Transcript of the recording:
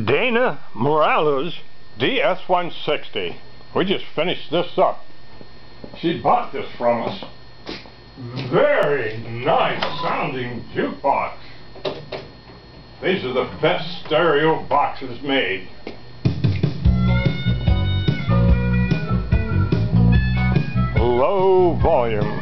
Dana Morales DS160. We just finished this up. She bought this from us. Very nice sounding jukebox. These are the best stereo boxes made. Low volume.